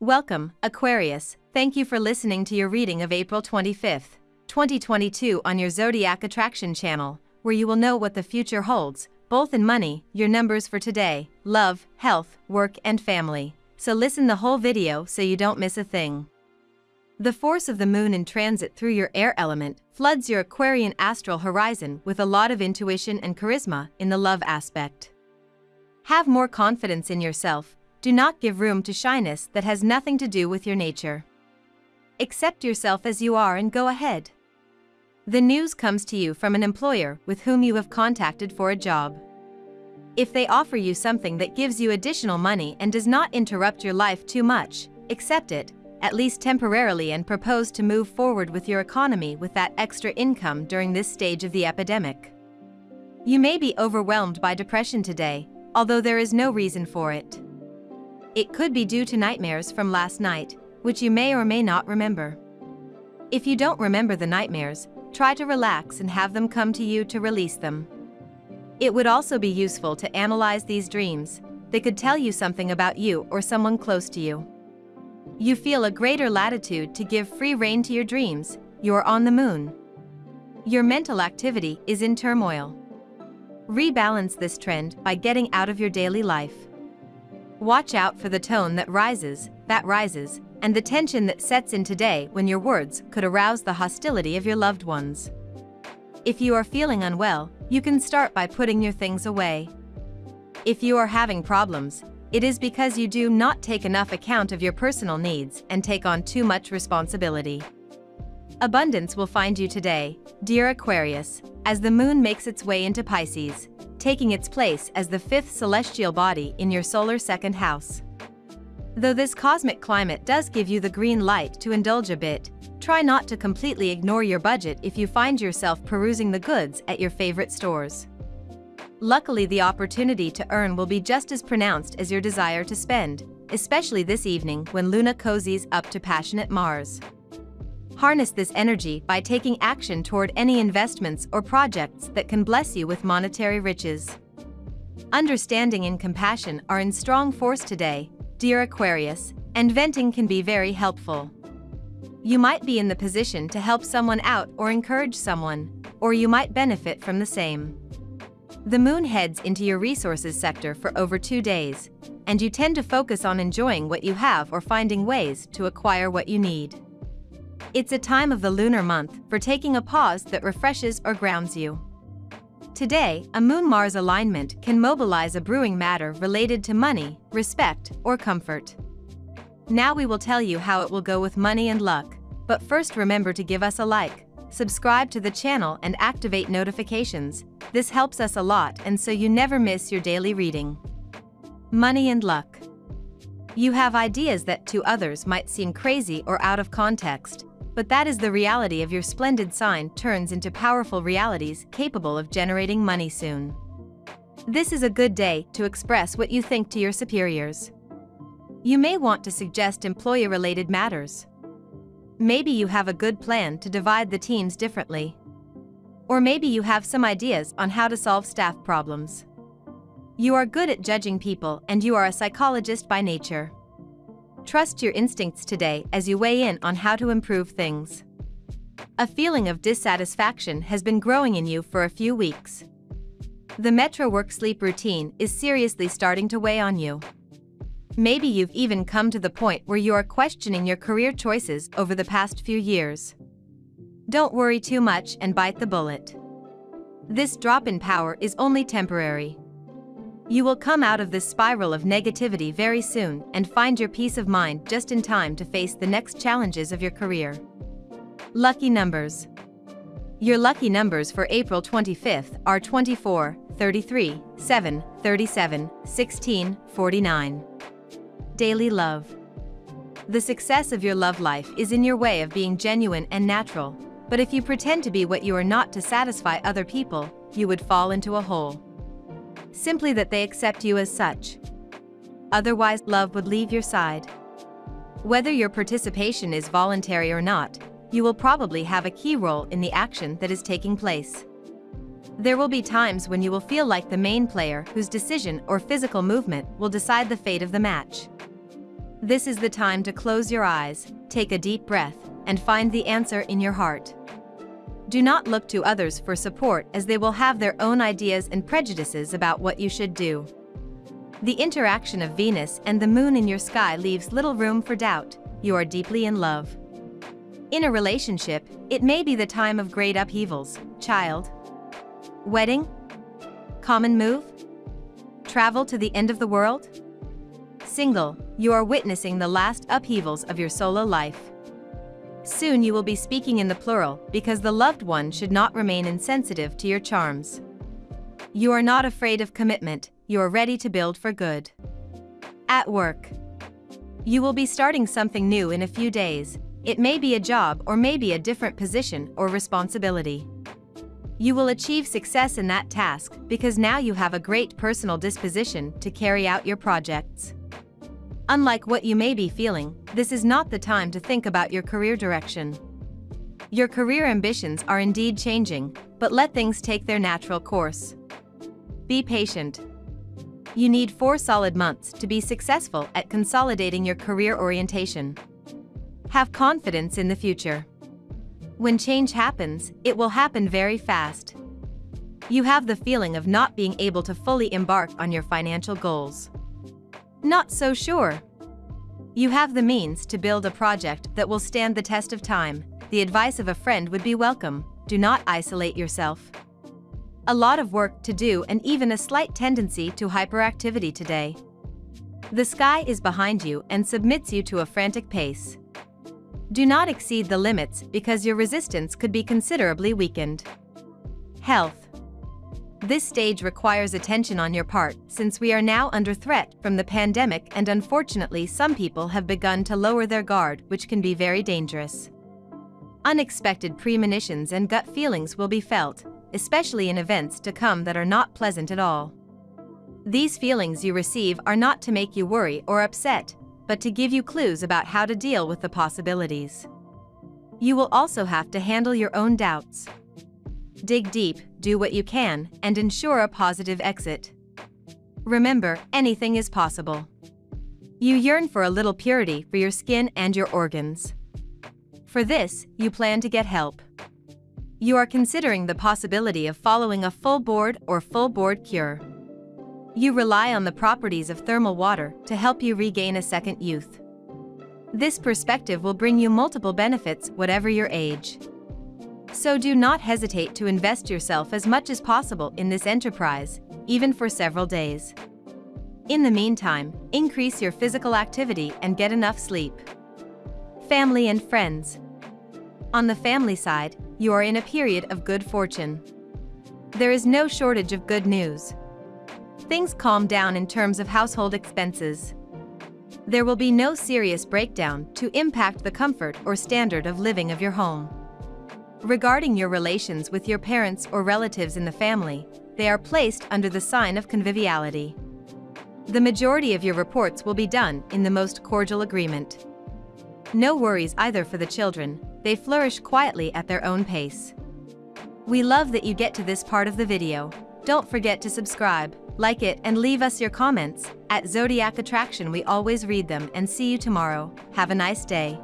Welcome, Aquarius. Thank you for listening to your reading of April 25th, 2022 on your Zodiac Attraction channel, where you will know what the future holds, both in money, your numbers for today, love, health, work, and family. So listen the whole video so you don't miss a thing. The force of the moon in transit through your air element floods your Aquarian astral horizon with a lot of intuition and charisma in the love aspect. Have more confidence in yourself do not give room to shyness that has nothing to do with your nature. Accept yourself as you are and go ahead. The news comes to you from an employer with whom you have contacted for a job. If they offer you something that gives you additional money and does not interrupt your life too much, accept it, at least temporarily, and propose to move forward with your economy with that extra income during this stage of the epidemic. You may be overwhelmed by depression today, although there is no reason for it. It could be due to nightmares from last night, which you may or may not remember. If you don't remember the nightmares, try to relax and have them come to you to release them. It would also be useful to analyze these dreams, they could tell you something about you or someone close to you. You feel a greater latitude to give free rein to your dreams, you're on the moon. Your mental activity is in turmoil. Rebalance this trend by getting out of your daily life. Watch out for the tone that rises, that rises, and the tension that sets in today when your words could arouse the hostility of your loved ones. If you are feeling unwell, you can start by putting your things away. If you are having problems, it is because you do not take enough account of your personal needs and take on too much responsibility. Abundance will find you today, dear Aquarius, as the moon makes its way into Pisces, taking its place as the fifth celestial body in your solar second house. Though this cosmic climate does give you the green light to indulge a bit, try not to completely ignore your budget if you find yourself perusing the goods at your favorite stores. Luckily the opportunity to earn will be just as pronounced as your desire to spend, especially this evening when Luna cozies up to passionate Mars. Harness this energy by taking action toward any investments or projects that can bless you with monetary riches. Understanding and compassion are in strong force today, dear Aquarius, and venting can be very helpful. You might be in the position to help someone out or encourage someone, or you might benefit from the same. The moon heads into your resources sector for over two days, and you tend to focus on enjoying what you have or finding ways to acquire what you need. It's a time of the lunar month for taking a pause that refreshes or grounds you. Today, a Moon-Mars alignment can mobilize a brewing matter related to money, respect, or comfort. Now we will tell you how it will go with money and luck, but first remember to give us a like, subscribe to the channel and activate notifications, this helps us a lot and so you never miss your daily reading. Money and Luck You have ideas that to others might seem crazy or out of context, but that is the reality of your splendid sign turns into powerful realities capable of generating money soon. This is a good day to express what you think to your superiors. You may want to suggest employee-related matters. Maybe you have a good plan to divide the teams differently. Or maybe you have some ideas on how to solve staff problems. You are good at judging people and you are a psychologist by nature. Trust your instincts today as you weigh in on how to improve things. A feeling of dissatisfaction has been growing in you for a few weeks. The Metro work sleep routine is seriously starting to weigh on you. Maybe you've even come to the point where you are questioning your career choices over the past few years. Don't worry too much and bite the bullet. This drop in power is only temporary. You will come out of this spiral of negativity very soon and find your peace of mind just in time to face the next challenges of your career. Lucky numbers. Your lucky numbers for April 25th are 24, 33, 7, 37, 16, 49. Daily love. The success of your love life is in your way of being genuine and natural, but if you pretend to be what you are not to satisfy other people, you would fall into a hole simply that they accept you as such. Otherwise, love would leave your side. Whether your participation is voluntary or not, you will probably have a key role in the action that is taking place. There will be times when you will feel like the main player whose decision or physical movement will decide the fate of the match. This is the time to close your eyes, take a deep breath, and find the answer in your heart. Do not look to others for support as they will have their own ideas and prejudices about what you should do. The interaction of Venus and the moon in your sky leaves little room for doubt, you are deeply in love. In a relationship, it may be the time of great upheavals, child. Wedding? Common move? Travel to the end of the world? Single, you are witnessing the last upheavals of your solo life. Soon you will be speaking in the plural because the loved one should not remain insensitive to your charms. You are not afraid of commitment, you are ready to build for good. At work. You will be starting something new in a few days, it may be a job or maybe a different position or responsibility. You will achieve success in that task because now you have a great personal disposition to carry out your projects. Unlike what you may be feeling, this is not the time to think about your career direction. Your career ambitions are indeed changing, but let things take their natural course. Be patient. You need four solid months to be successful at consolidating your career orientation. Have confidence in the future. When change happens, it will happen very fast. You have the feeling of not being able to fully embark on your financial goals. Not so sure. You have the means to build a project that will stand the test of time. The advice of a friend would be welcome. Do not isolate yourself. A lot of work to do and even a slight tendency to hyperactivity today. The sky is behind you and submits you to a frantic pace. Do not exceed the limits because your resistance could be considerably weakened. Health this stage requires attention on your part since we are now under threat from the pandemic and unfortunately some people have begun to lower their guard which can be very dangerous. Unexpected premonitions and gut feelings will be felt, especially in events to come that are not pleasant at all. These feelings you receive are not to make you worry or upset, but to give you clues about how to deal with the possibilities. You will also have to handle your own doubts. Dig deep, do what you can, and ensure a positive exit. Remember, anything is possible. You yearn for a little purity for your skin and your organs. For this, you plan to get help. You are considering the possibility of following a full board or full board cure. You rely on the properties of thermal water to help you regain a second youth. This perspective will bring you multiple benefits whatever your age. So do not hesitate to invest yourself as much as possible in this enterprise, even for several days. In the meantime, increase your physical activity and get enough sleep. Family and friends. On the family side, you are in a period of good fortune. There is no shortage of good news. Things calm down in terms of household expenses. There will be no serious breakdown to impact the comfort or standard of living of your home. Regarding your relations with your parents or relatives in the family, they are placed under the sign of conviviality. The majority of your reports will be done in the most cordial agreement. No worries either for the children, they flourish quietly at their own pace. We love that you get to this part of the video. Don't forget to subscribe, like it and leave us your comments. At Zodiac Attraction we always read them and see you tomorrow. Have a nice day.